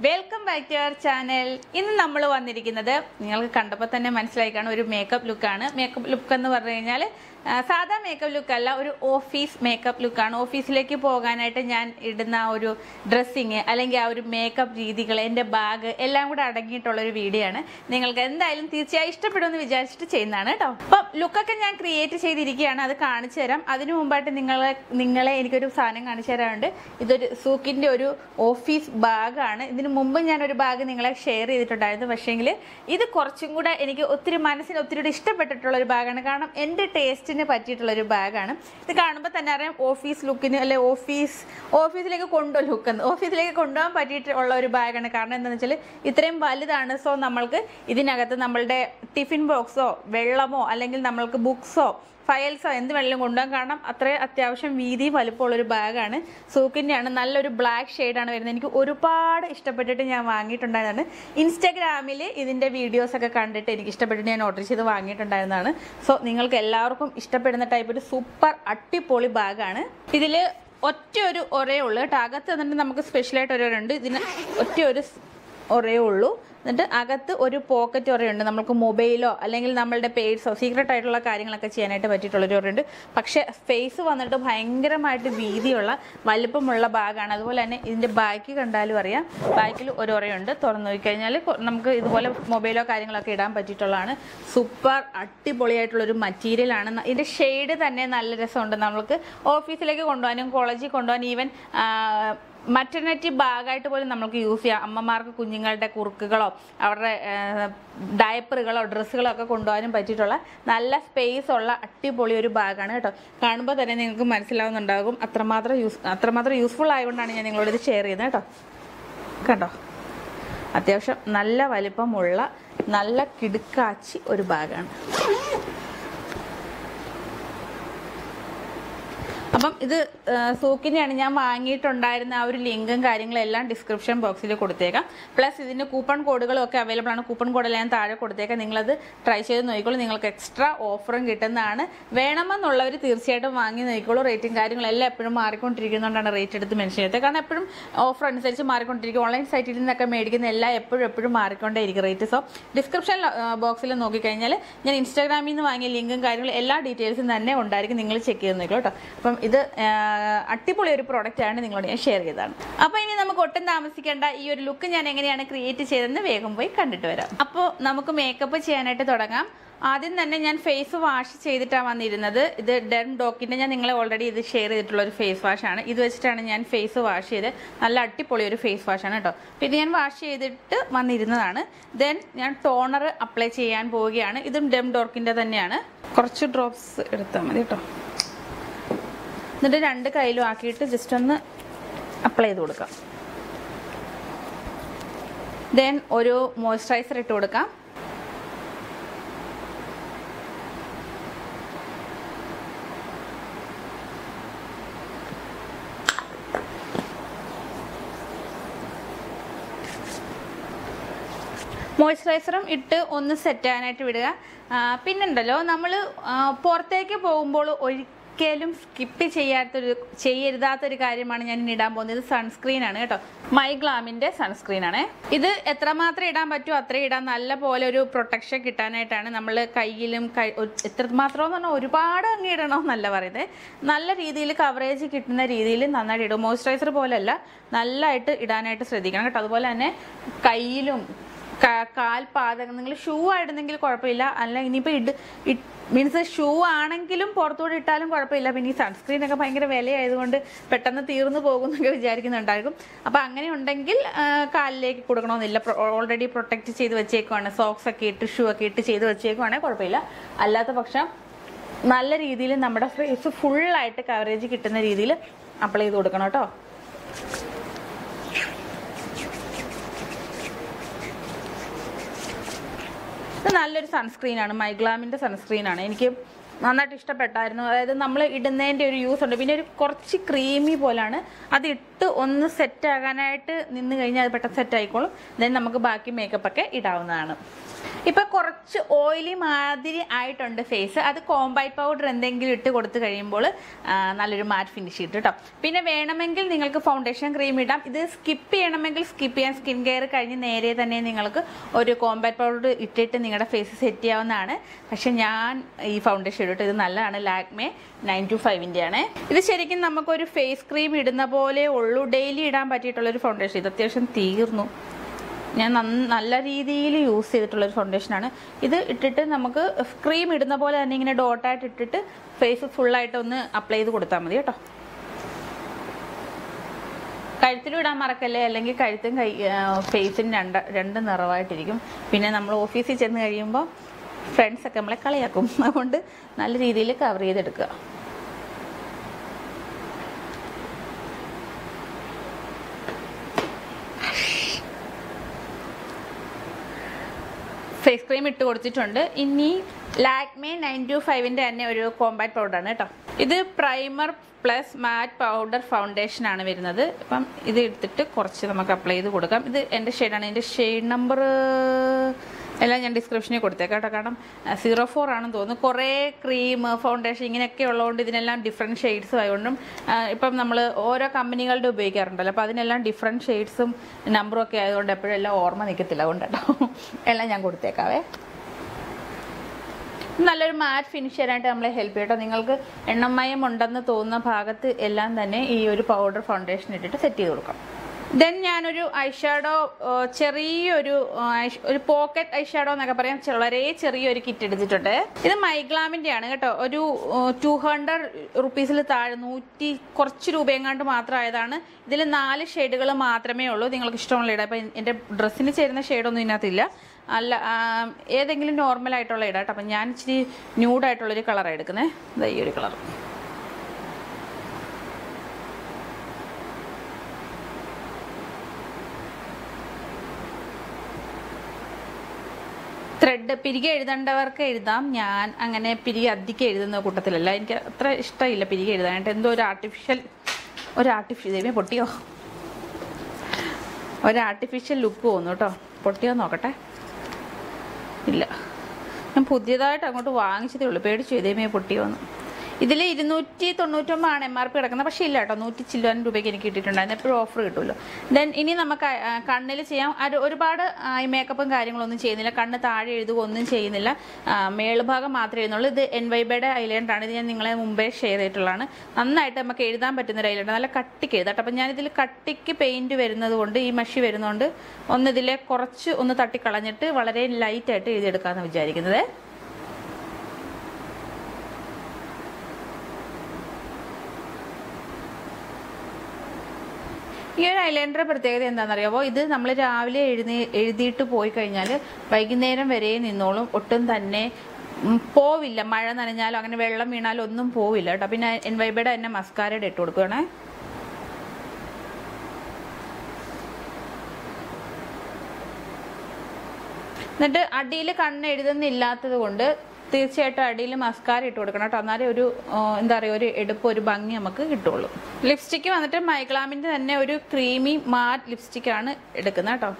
Welcome back to our channel ഇന്ന് നമ്മൾ വന്നിരിക്കുന്നത് നിങ്ങൾക്ക് കണ്ടപ്പോൾ തന്നെ മനസ്സിലായിക്കാണ് കാണും ഒരു മേക്കപ്പ് ലുക്കാണ് മേക്കപ്പ് ലുക്ക് എന്ന് പറഞ്ഞു കഴിഞ്ഞാൽ സാധാ മേക്കപ്പ് ലുക്ക് അല്ല ഒരു ഓഫീസ് മേക്കപ്പ് ലുക്കാണ് ഓഫീസിലേക്ക് പോകാനായിട്ട് ഞാൻ ഇടുന്ന ആ ഒരു ഡ്രസ്സിങ് അല്ലെങ്കിൽ ആ ഒരു മേക്കപ്പ് രീതികൾ എന്റെ ബാഗ് എല്ലാം കൂടെ അടങ്ങിയിട്ടുള്ള ഒരു വീഡിയോ ആണ്. നിങ്ങൾക്ക് എന്തായാലും തീർച്ചയായും ഇഷ്ടപ്പെടുമെന്ന് വിചാരിച്ചിട്ട് ചെയ്യുന്നതാണ് കേട്ടോ. അപ്പം ലുക്കൊക്കെ ഞാൻ ക്രിയേറ്റ് ചെയ്തിരിക്കുകയാണ് അത് കാണിച്ചു തരാം. അതിനു മുമ്പായിട്ട് നിങ്ങളെ നിങ്ങളെ എനിക്കൊരു സാധനം കാണിച്ചു തരാറുണ്ട് ഇതൊരു സൂക്കിന്റെ ഒരു ഓഫീസ് ബാഗാണ് ഇതിന് മുമ്പ് ഞാനൊരു ബാഗ് നിങ്ങളെ ഷെയർ ചെയ്തിട്ടുണ്ടായിരുന്നു. പക്ഷേങ്കിൽ ഇത് കുറച്ചും കൂടെ എനിക്ക് ഒത്തിരി മനസ്സിന് ഒത്തിരി ഇഷ്ടപ്പെട്ടിട്ടുള്ള ഒരു ബാഗാണ് കാരണം എന്റെ ടേസ്റ്റിന് പറ്റിയിട്ടുള്ള ഒരു ബാഗാണ്. ഇത് കാണുമ്പോൾ തന്നെ അറിയാം ഓഫീസ് ലുക്കിന് അല്ലെ ഓഫീസ് ഓഫീസിലേക്ക് കൊണ്ടോ ലുക്ക് ഓഫീസിലേക്ക് കൊണ്ടുപോകാൻ പറ്റിയിട്ടുള്ള ഒരു ബാഗാണ്. കാരണം എന്താണെന്ന് വെച്ചാൽ ഇത്രയും വലുതാണ്. സോ നമ്മൾക്ക് ഇതിനകത്ത് നമ്മളുടെ ടിഫിൻ ബോക്സോ വെള്ളമോ അല്ലെങ്കിൽ നമ്മൾക്ക് ബുക്സോ ഫയൽസോ എന്ത് വേണമെങ്കിലും കൊണ്ടുപോകാൻ കാരണം അത്രയും അത്യാവശ്യം വീതി വലുപ്പമുള്ളൊരു ബാഗാണ്. സൂക്കിന്റെയാണ് നല്ലൊരു ബ്ലാക്ക് ഷെയ്ഡാണ് വരുന്നത്. എനിക്ക് ഒരുപാട് ഇഷ്ടപ്പെട്ടിട്ട് ഞാൻ വാങ്ങിയിട്ടുണ്ടായതാണ് ഇൻസ്റ്റാഗ്രാമിൽ ഇതിന്റെ വീഡിയോസൊക്കെ കണ്ടിട്ട് എനിക്ക് ഇഷ്ടപ്പെട്ടിട്ട് ഞാൻ ഓർഡർ ചെയ്ത് വാങ്ങിയിട്ടുണ്ടായിരുന്നതാണ്. സോ നിങ്ങൾക്ക് എല്ലാവർക്കും ഇഷ്ടപ്പെടുന്ന ടൈപ്പ് ഒരു സൂപ്പർ അട്ടിപ്പൊളി ബാഗാണ്. ഇതിൽ ഒറ്റ ഒരു ഒരേ ഉള്ളു. കേട്ടോ അകത്ത് നമുക്ക് സ്പെഷ്യലായിട്ട് ഒരേ ഉണ്ട്. ഇതിന് ഒറ്റ ഒരു ഒരേ ഉള്ളൂ. എന്നിട്ട് അകത്ത് ഒരു പോക്കറ്റ് ഒരെയുണ്ട്. നമുക്ക് മൊബൈലോ അല്ലെങ്കിൽ നമ്മളുടെ പേഴ്സോ സീക്രട്ട് ആയിട്ടുള്ള കാര്യങ്ങളൊക്കെ ചെയ്യാനായിട്ട് പറ്റിയിട്ടുള്ളൊരു ഒരെയുണ്ട്. പക്ഷേ ഫേസ് വന്നിട്ട് ഭയങ്കരമായിട്ട് വീതിയുള്ള വലുപ്പമുള്ള ബാഗാണ് അതുപോലെ തന്നെ ഇതിന്റെ ബാക്ക് കണ്ടാലും അറിയാം. ബാക്കിൽ ഒരു ഒറയുണ്ട് തുറന്നു നോക്കിക്കഴിഞ്ഞാൽ കഴിഞ്ഞാൽ നമുക്ക് ഇതുപോലെ മൊബൈലോ കാര്യങ്ങളൊക്കെ ഇടാൻ പറ്റിയിട്ടുള്ളതാണ്. സൂപ്പർ അടിപൊളിയായിട്ടുള്ളൊരു മെറ്റീരിയലാണ് ഇതിന്റെ ഷെയ്ഡ് തന്നെ നല്ല രസമുണ്ട്. നമുക്ക് ഓഫീസിലേക്ക് കൊണ്ടുപോകാനും കോളേജിൽ കൊണ്ടുപോകാൻ ഈവൻ മറ്റർണിറ്റി ബാഗായിട്ട് പോലും നമുക്ക് യൂസ് ചെയ്യാം. അമ്മമാർക്ക് കുഞ്ഞുങ്ങളുടെ കുറുക്കുകളോ അവരുടെ ഡയപ്പറുകളോ ഡ്രസ്സുകളോ ഒക്കെ കൊണ്ടുപോകാനും പറ്റിയിട്ടുള്ള നല്ല സ്പേസ് ഉള്ള അടിപൊളി ഒരു ബാഗാണ് കേട്ടോ. കാണുമ്പോൾ തന്നെ നിങ്ങൾക്ക് മനസ്സിലാവുന്നുണ്ടാകും അത്രമാത്രം യൂസ് അത്രമാത്രം യൂസ്ഫുൾ ആയതുകൊണ്ടാണ് ഞാൻ നിങ്ങളോട് ഇത് ഷെയർ ചെയ്യുന്നത് കേട്ടോ. കണ്ടോ? അത്യാവശ്യം നല്ല വലിപ്പമുള്ള നല്ല കിടുക്കാച്ചി ഒരു ബാഗാണ് അപ്പം ഇത് സൂക്കിനെയാണ് ഞാൻ വാങ്ങിയിട്ടുണ്ടായിരുന്ന ആ ഒരു ലിങ്കും കാര്യങ്ങളും എല്ലാം ഡിസ്ക്രിപ്ഷൻ ബോക്സിൽ കൊടുത്തേക്കാം. പ്ലസ് ഇതിന്റെ കൂപ്പൺ കോഡുകളും ഒക്കെ അവൈലബിൾ ആണ്. കൂപ്പൺ കോഡെല്ലാം ഞാൻ താഴെ കൊടുത്തേക്കാം. നിങ്ങളത് ട്രൈ ചെയ്ത് നോക്കിക്കോളൂ. നിങ്ങൾക്ക് എക്സ്ട്രാ ഓഫറും കിട്ടുന്നതാണ്. വേണമെന്നുള്ളവർ തീർച്ചയായിട്ടും വാങ്ങി നോക്കിക്കോളൂ. റേറ്റും കാര്യങ്ങളെല്ലാം എപ്പോഴും മാറിക്കൊണ്ടിരിക്കുന്നതുകൊണ്ടാണ് റേറ്റ് എടുത്ത് മെൻഷൻ ചെയ്തത്. കാരണം എപ്പോഴും ഓഫർ അനുസരിച്ച് മാറിക്കൊണ്ടിരിക്കും. ഓൺലൈൻ സൈറ്റിൽ നിന്നൊക്കെ മേടിക്കുന്ന എല്ലാം എപ്പോഴും എപ്പോഴും മാറിക്കൊണ്ടേയിരിക്കും റേറ്റ് സോ ഡിസ്ക്രിപ്ഷൻ ബോക്സിൽ നോക്കിക്കഴിഞ്ഞാൽ ഞാൻ ഇൻസ്റ്റാഗ്രാമിൽ നിന്ന് വാങ്ങിയ ലിങ്കും കാര്യങ്ങളും എല്ലാ ഡീറ്റെയിൽസും തന്നെ ഉണ്ടായിരിക്കും. നിങ്ങൾ ചെക്ക് ചെയ്ത് നോക്കിക്കോട്ടോ അപ്പം ഇത് അടിപൊളി ഒരു പ്രോഡക്റ്റ് ആണ് നിങ്ങളോട് ഞാൻ ഷെയർ ചെയ്തതാണ്. അപ്പോൾ ഇനി നമുക്ക് ഒട്ടും താമസിക്കേണ്ട ഈ ഒരു ലുക്ക് ഞാൻ എങ്ങനെയാണ് ക്രിയേറ്റ് ചെയ്തതെന്ന് വേഗം പോയി കണ്ടിട്ട് വരാം. അപ്പോൾ നമുക്ക് മേക്കപ്പ് ചെയ്യാനായിട്ട് തുടങ്ങാം. ആദ്യം തന്നെ ഞാൻ ഫേസ് വാഷ് ചെയ്തിട്ടാണ് വന്നിരുന്നത്. ഇത് ഡെം ഡോക്കിന്റെ ഞാൻ നിങ്ങളെ ഓൾറെഡി ഇത് ഷെയർ ചെയ്തിട്ടുള്ള ഒരു ഫേസ് വാഷ് ആണ്. ഇത് വെച്ചിട്ടാണ് ഞാൻ ഫേസ് വാഷ് ചെയ്ത് നല്ല അടിപൊളി ഒരു ഫേസ് വാഷ് ആണ് കേട്ടോ. ഇത് ഞാൻ വാഷ് ചെയ്തിട്ട് വന്നിരുന്നതാണ്. ദെൻ ഞാൻ ടോണർ അപ്ലൈ ചെയ്യാൻ പോവുകയാണ്. ഇതും ഡെം ഡോർക്കിന്റെ തന്നെയാണ്. കുറച്ച് ഡ്രോപ്സ് എടുത്താൽ മതി കേട്ടോ. എന്നിട്ട് രണ്ട് കയ്യിലും ആക്കിയിട്ട് ജസ്റ്റ് ഒന്ന് അപ്ലൈ ചെയ്ത് കൊടുക്കാം. ദെൻ ഒരു മോയ്സ്ചറൈസർ ഇട്ട് കൊടുക്കാം. മോയ്സ്ചറൈസറും ഇട്ട് ഒന്ന് സെറ്റ് ആകാനായിട്ട് വിടുക. പിന്നെ പിന്നുണ്ടല്ലോ നമ്മൾ പുറത്തേക്ക് പോകുമ്പോൾ ഒരിക്കലും സ്കിപ്പ് ചെയ്യാത്തൊരു ചെയ്യരുതാത്തൊരു കാര്യമാണ് ഞാൻ ഇടാൻ പോകുന്നത്. സൺസ്ക്രീൻ ആണ് കേട്ടോ. മൈഗ്ലാമിന്റെ സൺസ്ക്രീൻ ആണ്. ഇത് എത്രമാത്രം ഇടാൻ പറ്റുമോ അത്രയും ഇടാൻ നല്ല പോലെ ഒരു പ്രൊട്ടക്ഷൻ കിട്ടാനായിട്ടാണ് നമ്മൾ കയ്യിലും എത്രമാത്രം എന്ന് പറഞ്ഞാൽ ഒരുപാട് അങ്ങ് ഇടണമെന്നല്ല പറയുന്നത് നല്ല രീതിയിൽ കവറേജ് കിട്ടുന്ന രീതിയിൽ നന്നായിട്ട് ഇടും. മോയ്സ്ചറൈസർ പോലെയല്ല നല്ലതായിട്ട് ഇടാനായിട്ട് ശ്രദ്ധിക്കണം കേട്ടോ. അതുപോലെ തന്നെ കയ്യിലും ക- കാൽപാദം നിങ്ങൾ ഷൂ ആയിരുന്നെങ്കിൽ കുഴപ്പമില്ല. അല്ല ഇനിയിപ്പോൾ ഇട് മീൻസ് ഷൂ ആണെങ്കിലും പുറത്തൂടെ ഇട്ടാലും കുഴപ്പമില്ല. പിന്നെ ഈ സൺസ്ക്രീൻ ഒക്കെ ഭയങ്കര വിലയായതുകൊണ്ട് പെട്ടെന്ന് തീർന്നു പോകുന്നൊക്കെ വിചാരിക്കുന്നുണ്ടായിരിക്കും. അപ്പോൾ അങ്ങനെ ഉണ്ടെങ്കിൽ കാലിലേക്ക് കൊടുക്കണമെന്നില്ല. ഓൾറെഡി പ്രൊട്ടക്റ്റ് ചെയ്ത് വെച്ചേക്കുവാണ്. സോക്സ് ഒക്കെ ഇട്ട് ഷൂ ഒക്കെ ഇട്ട് ചെയ്ത് വെച്ചേക്കുവാണെങ്കിൽ കുഴപ്പമില്ല. അല്ലാത്ത പക്ഷം നല്ല രീതിയിൽ നമ്മുടെ ഫേസ് ഫുള്ളായിട്ട് കവറേജ് കിട്ടുന്ന രീതിയിൽ അപ്ലൈ ചെയ്ത് കൊടുക്കണം കേട്ടോ. ഇത് നല്ലൊരു സൺസ്ക്രീനാണ് മൈഗ്ലാമിന്റെ സൺസ്ക്രീനാണ് എനിക്ക് നന്നായിട്ട് ഇഷ്ടപ്പെട്ടായിരുന്നു. അതായത് നമ്മൾ ഇടുന്നതിന്റെ ഒരു യൂസ് ഉണ്ട്. പിന്നെ ഒരു കുറച്ച് ക്രീമി പോലാണ്. അത് ഇട്ട് ഒന്ന് സെറ്റ് ആകാനായിട്ട് നിന്ന് കഴിഞ്ഞാൽ അത് പെട്ടെന്ന് സെറ്റ് ആയിക്കോളും. ദെൻ നമുക്ക് ബാക്കി മേക്കപ്പ് ഒക്കെ ഇടാവുന്നതാണ്. ഇപ്പം കുറച്ച് ഓയിലി മാതിരി ആയിട്ടുണ്ട് ഫേസ് അത് കോമ്പാക്ട് പൗഡർ എന്തെങ്കിലും ഇട്ട് കൊടുത്തു കഴിയുമ്പോൾ നല്ലൊരു മാറ്റ് ഫിനിഷ് കിട്ടും കേട്ടോ. പിന്നെ വേണമെങ്കിൽ നിങ്ങൾക്ക് ഫൗണ്ടേഷൻ ക്രീം ഇടാം. ഇത് സ്കിപ്പ് ചെയ്യണമെങ്കിൽ സ്കിപ്പ് ചെയ്യാൻ സ്കിൻ കെയർ കഴിഞ്ഞ് നേരെ തന്നെ നിങ്ങൾക്ക് ഒരു കോമ്പാക്ട് പൗഡർ ഇട്ടിട്ട് നിങ്ങളുടെ ഫേസ് സെറ്റ് ചെയ്യാവുന്നതാണ്. പക്ഷെ ഞാൻ ഈ ഫൗണ്ടേഷൻ ഇട്ടിട്ട് ഇത് നല്ലതാണ്. ലാക്മേ നയൻ ടു ഫൈവിന്റെ ആണ് ഇത് ശരിക്കും നമുക്കൊരു ഫേസ് ക്രീം ഇടുന്ന പോലെ ഉള്ളു. ഡെയിലി ഇടാൻ പറ്റിയിട്ടുള്ള ഒരു ഫൗണ്ടേഷൻ ഇത് അത്യാവശ്യം തീർന്നു. ഞാൻ നല്ല രീതിയിൽ യൂസ് ചെയ്തിട്ടുള്ളൊരു ഫൗണ്ടേഷനാണ് ഇത് ഇട്ടിട്ട് നമുക്ക് ക്രീം ഇടുന്ന പോലെ തന്നെ ഇങ്ങനെ ഡോട്ടായിട്ട് ഇട്ടിട്ട് ഫേസ് ഫുള്ളായിട്ട് ഒന്ന് അപ്ലൈ ചെയ്ത് കൊടുത്താൽ മതി കേട്ടോ. കഴുത്തിലും ഇടാൻ മറക്കല്ലേ? അല്ലെങ്കിൽ കഴുത്തും കൈ ഫേസും രണ്ട് രണ്ട് നിറവായിട്ടിരിക്കും. പിന്നെ നമ്മൾ ഓഫീസിൽ ചെന്ന് കഴിയുമ്പോൾ ഫ്രണ്ട്സൊക്കെ നമ്മളെ കളിയാക്കും. അതുകൊണ്ട് നല്ല രീതിയിൽ കവർ ചെയ്തെടുക്കുക. ഫേസ് ക്രീം ഇട്ട് കൊടുത്തിട്ടുണ്ട്. ഇനി ലാക്മേ നയൻ ടു ഫൈവിന്റെ തന്നെ ഒരു കോമ്പാക്ട് പൗഡറാണ് കേട്ടോ. ഇത് primer plus matte powder foundation ആണ് വരുന്നത്. അപ്പം ഇത് എടുത്തിട്ട് കുറച്ച് നമുക്ക് അപ്ലൈ ചെയ്ത് കൊടുക്കാം. ഇത് എന്റെ ഷെയ്ഡാണ് എന്റെ ഷെയ്ഡ് നമ്പർ എല്ലാം ഞാൻ ഡിസ്ക്രിപ്ഷനിൽ കൊടുത്തേക്കാം കേട്ടോ. കാരണം സീറോ ഫോർ ആണെന്ന് തോന്നുന്നു. കുറേ ക്രീം ഫൗണ്ടേഷൻ ഇങ്ങനെയൊക്കെ ഉള്ളതുകൊണ്ട് ഇതിനെല്ലാം ഡിഫറെന്റ് ഷെയ്ഡ്സും ആയതുകൊണ്ടും ഇപ്പം നമ്മൾ ഓരോ കമ്പനികളുടെ ഉപയോഗിക്കാറുണ്ടല്ലോ. അപ്പോൾ അതിനെല്ലാം ഡിഫറെന്റ് ഷെയ്ഡ്സും നമ്പറും ഒക്കെ ആയതുകൊണ്ട് എപ്പോഴും എല്ലാം ഓർമ്മ നിൽക്കത്തില്ല അതുകൊണ്ട് എല്ലാം ഞാൻ കൊടുത്തേക്കാവേ. നല്ലൊരു മാറ്റ് ഫിനിഷ് ചെയ്യാനായിട്ട് നമ്മളെ ഹെൽപ്പ് ചെയ്യട്ടോ നിങ്ങൾക്ക് എണ്ണമയം ഉണ്ടെന്ന് തോന്നുന്ന ഭാഗത്ത് എല്ലാം തന്നെ ഈ ഒരു പൗഡർ ഫൗണ്ടേഷൻ ഇട്ടിട്ട് സെറ്റ് ചെയ്ത് കൊടുക്കാം. ദെൻ ഞാനൊരു ഐഷാഡോ ചെറിയൊരു ഒരു പോക്കറ്റ് ഐഷാഡോ എന്നൊക്കെ പറയാം. വളരെ ചെറിയൊരു കിറ്റ് എടുത്തിട്ടുണ്ട്. ഇത് മൈഗ്ലാമിന്റെ ആണ് കേട്ടോ. ഒരു ടു ഹൺഡ്രഡ് റുപ്പീസിൽ താഴെ നൂറ്റി കുറച്ച് രൂപയെങ്ങാണ്ട് മാത്രമായതാണ്. ഇതിൽ നാല് ഷെയ്ഡുകൾ മാത്രമേ ഉള്ളൂ. നിങ്ങൾക്ക് ഇഷ്ടമുള്ള ഇടാം. അപ്പം എന്റെ ഡ്രസ്സിന് ചേരുന്ന ഷെയ്ഡൊന്നും ഇതിനകത്തില്ല. അല്ല ഏതെങ്കിലും നോർമൽ ആയിട്ടുള്ള ഇടാം കേട്ടോ. അപ്പം ഞാൻ ഇച്ചിരി ന്യൂഡായിട്ടുള്ളൊരു കളറാണ് എടുക്കുന്നത് ഈ ഒരു കളർ ത്രെഡ് പിരികെ എഴുതേണ്ടവർക്ക് എഴുതാം. ഞാൻ അങ്ങനെ പിരികെ അധികം എഴുതുന്ന കൂട്ടത്തിലല്ല. എനിക്ക് അത്ര ഇഷ്ടമില്ല പിരികെ എഴുതാനായിട്ട്. എന്തോ ഒരു ആർട്ടിഫിഷ്യൽ ഒരു ആർട്ടിഫിഷ്യൽ ദൈവമേ പൊട്ടിയോ? ഒരു ആർട്ടിഫിഷ്യൽ ലുക്ക് പോകുന്നു കേട്ടോ. പൊട്ടിയോ നോക്കട്ടെ. ഇല്ല. ഞാൻ പുതിയതായിട്ട് അങ്ങോട്ട് വാങ്ങിച്ചതേ ഉള്ളൂ. പേടിച്ചു ഇതേമേ പൊട്ടിയോന്ന് ഇതിൽ ഇരുന്നൂറ്റി ആണ് എം ആർ പി കിടക്കുന്നത്. പക്ഷേ ഇല്ല കേട്ടോ. നൂറ്റി ചില്ലുവാൻ രൂപയ്ക്ക് എനിക്ക് കിട്ടിയിട്ടുണ്ടായിരുന്നു. എപ്പോഴും ഓഫർ കിട്ടുമല്ലോ. ദെൻ ഇനി നമുക്ക് കണ്ണിൽ ചെയ്യാം. ഒരുപാട് ഐ മേക്കപ്പും കാര്യങ്ങളൊന്നും ചെയ്യുന്നില്ല. കണ്ണ് താഴെ എഴുതുക ഒന്നും ചെയ്യുന്നില്ല. മേളുഭാഗം മാത്രമേ എഴുതുന്നുള്ളൂ. ഇത് എൻ വൈബയുടെ ഐലൻഡാണ് ഇത് ഞാൻ നിങ്ങളെ മുമ്പേ ഷെയർ ചെയ്തിട്ടുള്ളതാണ്. നന്നായിട്ട് നമുക്ക് എഴുതാൻ പറ്റുന്ന ഒരു ഐലൻഡ് നല്ല കട്ടിക്ക് എഴുതാം അപ്പം ഞാനിതിൽ കട്ടിക്ക് പെയിന്റ് വരുന്നത് കൊണ്ട് ഈ മഷി വരുന്നതുകൊണ്ട് ഒന്നിതിലെ കുറച്ച് ഒന്ന് തട്ടിക്കളഞ്ഞിട്ട് വളരെ ലൈറ്റായിട്ട് എഴുതിയെടുക്കാമെന്ന് വിചാരിക്കുന്നത്. ഈ ഒരു ഐലൈനറുടെ പ്രത്യേകത എന്താണെന്നറിയാമോ ഇത് നമ്മൾ രാവിലെ എഴുതി എഴുതിയിട്ട് പോയി കഴിഞ്ഞാൽ വൈകുന്നേരം വരെ നിന്നോളും. ഒട്ടും തന്നെ പോവില്ല. മഴ നനഞ്ഞാലും അങ്ങനെ വെള്ളം വീണാലും ഒന്നും പോവില്ല കേട്ടോ. പിന്നെ എൻ വൈബയുടെ തന്നെ മസ്കാരയുടെ ഇട്ട് കൊടുക്കുകയാണേ എന്നിട്ട് അടിയിൽ കണ്ണ് എഴുതുന്നില്ലാത്തത് കൊണ്ട് തീർച്ചയായിട്ടും അടിയിൽ മസ്കാര ഇട്ട് കൊടുക്കണം കേട്ടോ. എന്നാലേ ഒരു എന്താ പറയുക ഒരു എടുപ്പ് ഒരു ഭംഗി നമുക്ക് കിട്ടുള്ളൂ. ലിപ്സ്റ്റിക്ക് വന്നിട്ട് മൈഗ്ലാമിന്റെ തന്നെ ഒരു ക്രീമി മാറ്റ് ലിപ്സ്റ്റിക്കാണ് എടുക്കുന്നത് കേട്ടോ.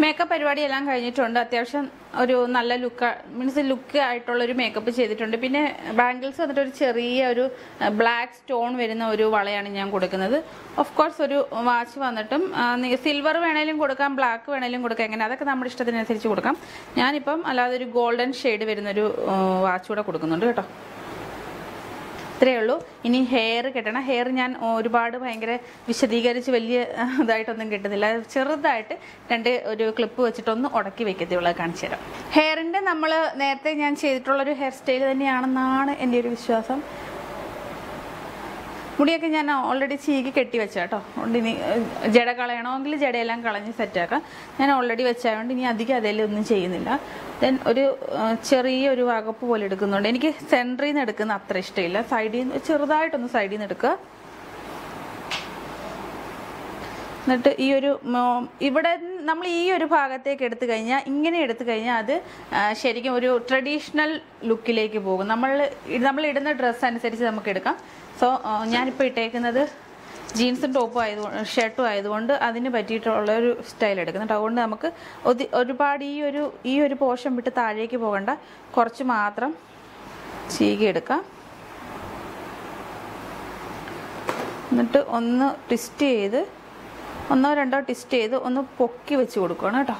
മേക്കപ്പ് പരിപാടി എല്ലാം കഴിഞ്ഞിട്ടുണ്ട്. അത്യാവശ്യം ഒരു നല്ല ലുക്ക് മീൻസ് ലുക്ക് ആയിട്ടുള്ള ഒരു മേക്കപ്പ് ചെയ്തിട്ടുണ്ട്. പിന്നെ ബാംഗിൾസ് വന്നിട്ട് ഒരു ചെറിയ ഒരു ബ്ലാക്ക് സ്റ്റോൺ വരുന്ന ഒരു വളയാണ് ഞാൻ കൊടുക്കുന്നത്. ഓഫ് കോഴ്സ് ഒരു വാച്ച് വന്നിട്ടും സിൽവർ വേണേലും കൊടുക്കാം ബ്ലാക്ക് വേണേലും കൊടുക്കാം എങ്ങനെ. അതൊക്കെ നമ്മുടെ ഇഷ്ടത്തിനനുസരിച്ച് കൊടുക്കാം. ഞാനിപ്പം അല്ലാതെ ഒരു ഗോൾഡൻ ഷെയ്ഡ് വരുന്നൊരു വാച്ച് കൂടെ കൊടുക്കുന്നുണ്ട് കേട്ടോ. ഇത്രയേ ഉള്ളൂ. ഇനി ഹെയർ കെട്ടണം. ഹെയർ ഞാൻ ഒരുപാട് ഭയങ്കര വിശദീകരിച്ച് വലിയ ഇതായിട്ടൊന്നും കിട്ടുന്നില്ല. ചെറുതായിട്ട് രണ്ട് ഒരു ക്ലിപ്പ് വെച്ചിട്ടൊന്ന് ഉടക്കി വെക്കത്തേ ഉള്ളത് കാണിച്ചു തരാം. ഹെയറിന്റെ നമ്മൾ നേരത്തെ ഞാൻ ചെയ്തിട്ടുള്ള ഒരു ഹെയർ സ്റ്റൈൽ തന്നെയാണെന്നാണ് എന്റെ ഒരു വിശ്വാസം. മുടിയൊക്കെ ഞാൻ ഓൾറെഡി ചീകി കെട്ടി വെച്ചാട്ടോ. അതുകൊണ്ട് ഇനി ജട കളയണമെങ്കിൽ ജടയെല്ലാം കളഞ്ഞ് സെറ്റാക്കാം ഞാൻ ഓൾറെഡി വെച്ചായതുകൊണ്ട് ഇനി അധികം അതിലൊന്നും ചെയ്യുന്നില്ല. ദെൻ ഒരു ചെറിയൊരു വകപ്പ് പോലെ എടുക്കുന്നുണ്ട്. എനിക്ക് സെന്ററിൽ നിന്ന് എടുക്കുന്ന അത്ര ഇഷ്ടമില്ല. സൈഡിൽ നിന്ന് ചെറുതായിട്ടൊന്ന് സൈഡിൽ നിന്ന് എടുക്കുക എന്നിട്ട് ഈ ഒരു ഇവിടെ നമ്മൾ ഈ ഒരു ഭാഗത്തേക്ക് എടുത്തു കഴിഞ്ഞാൽ ഇങ്ങനെ എടുത്തു കഴിഞ്ഞാൽ അത് ശരിക്കും ഒരു ട്രഡീഷണൽ ലുക്കിലേക്ക് പോകും. നമ്മൾ നമ്മൾ ഇടുന്ന ഡ്രസ്സ് അനുസരിച്ച് നമുക്ക് എടുക്കാം. സോ ഞാനിപ്പോൾ ഇട്ടേക്കുന്നത് ജീൻസും ടോപ്പും ആയതുകൊണ്ട് ഷർട്ടും ആയതുകൊണ്ട് അതിന് പറ്റിയിട്ടുള്ള ഒരു സ്റ്റൈൽ എടുക്കുന്നുണ്ട് അതുകൊണ്ട് നമുക്ക് ഒരുപാട് ഈ ഒരു ഈ ഒരു പോഷൻ വിട്ട് താഴേക്ക് പോകണ്ട. കുറച്ച് മാത്രം ചീകിയെടുക്കാം എന്നിട്ട് ഒന്ന് ട്വിസ്റ്റ് ചെയ്ത് ഒന്നോ രണ്ടോ ട്വിസ്റ്റ് ചെയ്ത് ഒന്ന് പൊക്കി വെച്ച് കൊടുക്കണം കേട്ടോ.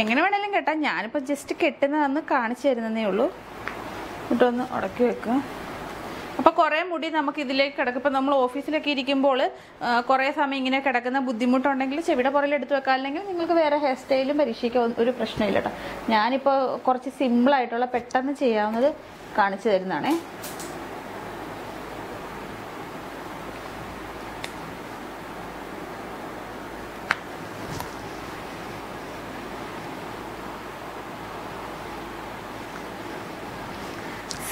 എങ്ങനെ വേണേലും കേട്ടാ. ഞാനിപ്പോൾ ജസ്റ്റ് കെട്ടുന്നതെന്ന് കാണിച്ചു തരുന്നതേ ഉള്ളൂ. എന്നിട്ടൊന്ന് ഉടക്കി വെക്കുക. അപ്പോൾ കുറേ മുടി നമുക്ക് ഇതിലേക്ക് കിടക്കും. ഇപ്പോൾ നമ്മൾ ഓഫീസിലൊക്കെ ഇരിക്കുമ്പോൾ കുറേ സമയം ഇങ്ങനെ കിടക്കുന്ന ബുദ്ധിമുട്ടുണ്ടെങ്കിൽ ചെവിടെ പുറയിലെടുത്ത് എടുത്ത് വെക്കാം. അല്ലെങ്കിൽ നിങ്ങൾക്ക് വേറെ ഹെയർ സ്റ്റൈലും പരീക്ഷിക്കാൻ ഒരു പ്രശ്നമില്ല കേട്ടോ ഞാനിപ്പോൾ കുറച്ച് സിമ്പിളായിട്ടുള്ള പെട്ടെന്ന് ചെയ്യാവുന്നത് കാണിച്ചു തരുന്നതാണേ.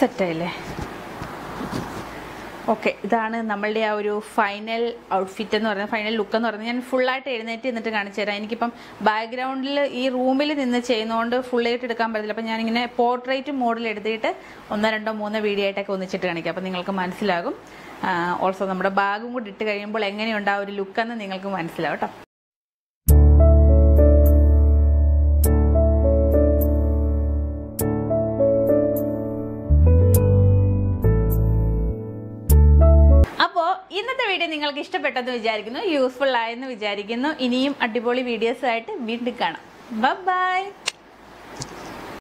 സെറ്റായില്ലേ ഓക്കെ ഇതാണ് നമ്മളുടെ ആ ഒരു ഫൈനൽ ഔട്ട്ഫിറ്റ് എന്ന് പറയുന്നത് ഫൈനൽ ലുക്ക് എന്ന് പറയുന്നത്. ഞാൻ ഫുള്ളായിട്ട് എഴുന്നേറ്റ് നിന്നിട്ട് കാണിച്ചു തരാം. എനിക്കിപ്പം ബാക്ക്ഗ്രൗണ്ടിൽ ഈ റൂമിൽ നിന്ന് ചെയ്യുന്നതുകൊണ്ട് ഫുള്ളായിട്ട് എടുക്കാൻ പറ്റില്ല അപ്പം ഞാനിങ്ങനെ പോർട്രേറ്റ് മോഡിൽ എടുത്തിട്ട് ഒന്നോ രണ്ടോ മൂന്നോ വീഡിയോ ആയിട്ടൊക്കെ ഒന്നിച്ചിട്ട് കാണിക്കാം. അപ്പം നിങ്ങൾക്ക് മനസ്സിലാകും. ഓൾസോ നമ്മുടെ ബാഗും കൂടി ഇട്ട് കഴിയുമ്പോൾ എങ്ങനെയുണ്ട് ആ ഒരു ലുക്കെന്ന് നിങ്ങൾക്ക് മനസ്സിലാവും ഇന്നത്തെ വീഡിയോ നിങ്ങൾക്ക് ഇഷ്ടപ്പെട്ടെന്ന് വിചാരിക്കുന്നു യൂസ്ഫുൾ ആയെന്ന് വിചാരിക്കുന്നു. ഇനിയും അടിപൊളി വീഡിയോസ് ആയിട്ട് വീണ്ടും കാണാം. ബൈ